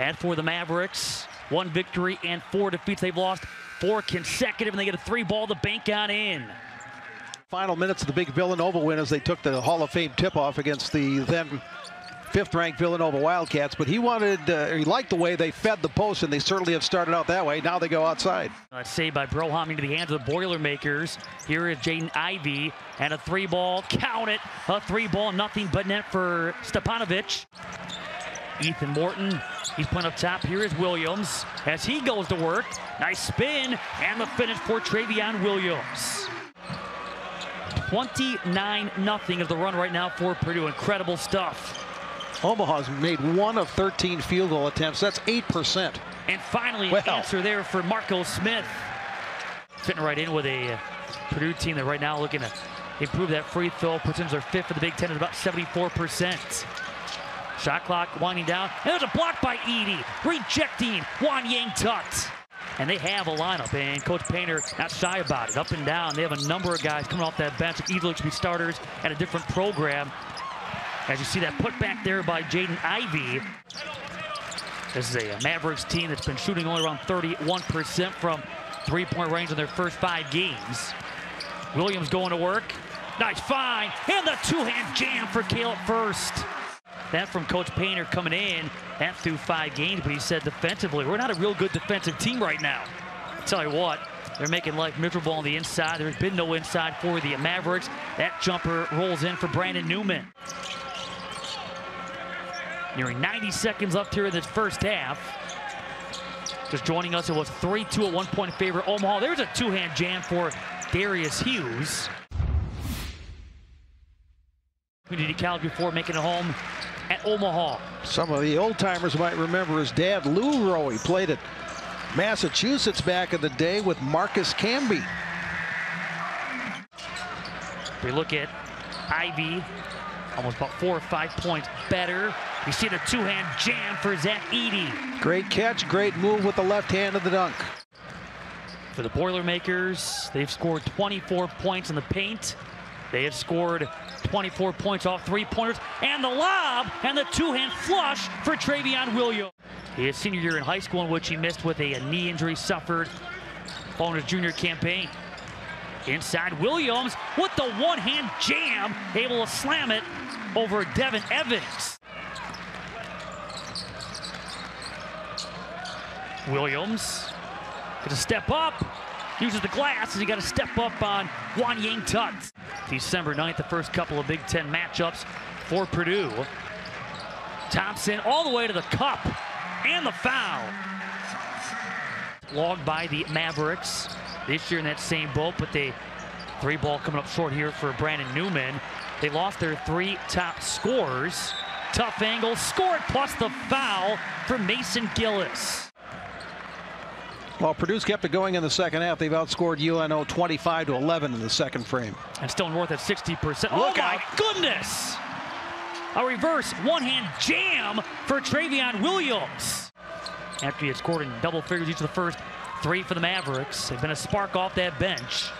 And for the Mavericks, one victory and four defeats. They've lost four consecutive, and they get a three ball to bank on in. Final minutes of the big Villanova win as they took the Hall of Fame tip-off against the then fifth-ranked Villanova Wildcats. But he wanted, uh, he liked the way they fed the post, and they certainly have started out that way. Now they go outside. A save by Broham into the hands of the Boilermakers. Here is Jaden Ivey and a three ball. Count it. A three ball, nothing but net for Stefanovic. Ethan Morton, he's playing up top. Here is Williams as he goes to work. Nice spin and the finish for Trevion Williams. 29 0 is the run right now for Purdue. Incredible stuff. Omaha's made one of 13 field goal attempts. That's 8%. And finally, well. answer there for Marco Smith. Fitting right in with a Purdue team that right now looking to improve that free throw. Percentages are fifth for the Big Ten at about 74%. Shot clock winding down. And there's a block by Edey, rejecting Wanjang Tut. And they have a lineup, and Coach Painter not shy about it. Up and down, they have a number of guys coming off that bench that easily to be starters at a different program. As you see that put back there by Jaden Ivey. This is a Mavericks team that's been shooting only around 31% from three-point range in their first five games. Williams going to work. Nice find. And the two-hand jam for Caleb Furst. That from Coach Painter coming in. That through five games, but he said defensively, we're not a real good defensive team right now. I'll tell you what, they're making life miserable on the inside. There's been no inside for the Mavericks. That jumper rolls in for Brandon Newman. Nearing 90 seconds left here in this first half. Just joining us, it was 3-2 at one point in favor Omaha. There's a two-hand jam for Darius Hughes. Community College before making it home at Omaha. Some of the old timers might remember his dad, Lou Roe. He played at Massachusetts back in the day with Marcus Camby. We look at Ivey, almost about four or five points better. You see the two-hand jam for Zach Edey. Great catch, great move with the left hand of the dunk. For the Boilermakers, they've scored 24 points in the paint. They have scored 24 points off three-pointers. And the lob and the two-hand flush for Trevion Williams. His senior year in high school in which he missed with a, a knee injury suffered following his junior campaign. Inside Williams with the one-hand jam, able to slam it over Devin Evans. Williams gonna step up, uses the glass, and he got to step up on Wanjang Tut. December 9th, the first couple of Big Ten matchups for Purdue. Thompson all the way to the cup, and the foul. Logged by the Mavericks this year in that same boat, but they three ball coming up short here for Brandon Newman. They lost their three top scorers. Tough angle, scored plus the foul for Mason Gillis. Well, Purdue's kept it going in the second half. They've outscored UNO 25 to 11 in the second frame. And still north at 60%. oh my out. goodness! A reverse one-hand jam for Trevion Williams. After he had scored in double figures each of the first three for the Mavericks. They've been a spark off that bench.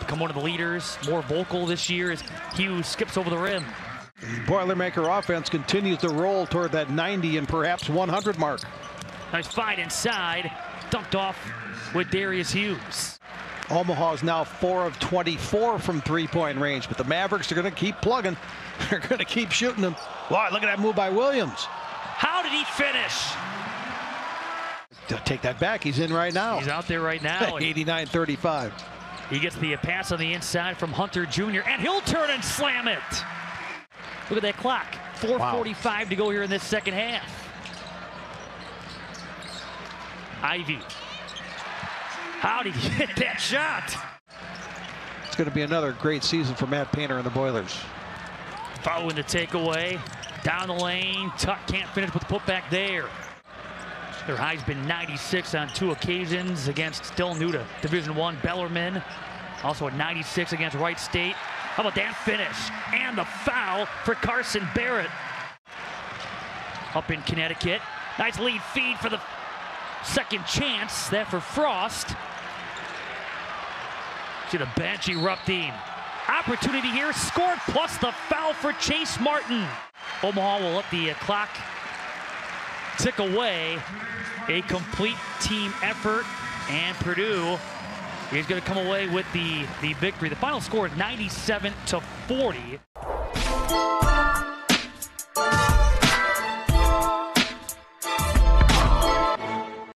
Become one of the leaders, more vocal this year as Hughes skips over the rim. Boilermaker offense continues to roll toward that 90 and perhaps 100 mark. Nice fight inside. Dumped off with Darius Hughes. Omaha is now 4 of 24 from three-point range, but the Mavericks are going to keep plugging. They're going to keep shooting them. Wow, look at that move by Williams. How did he finish? Take that back. He's in right now. He's out there right now. 89-35. He gets the pass on the inside from Hunter Jr., and he'll turn and slam it. Look at that clock. 4.45 wow. to go here in this second half. Ivey. How did he hit that shot? It's going to be another great season for Matt Painter and the Boilers. Following the takeaway. Down the lane. Tuck can't finish with the putback there. Their high's been 96 on two occasions against still new to Division One Bellarmine. Also a 96 against Wright State. How about that finish? And the foul for Carson Barrett. Up in Connecticut. Nice lead feed for the Second chance there for Furst. See the bench erupting. Opportunity here, scored plus the foul for Chase Martin. Omaha will let the uh, clock tick away a complete team effort, and Purdue is going to come away with the, the victory. The final score is 97 to 40.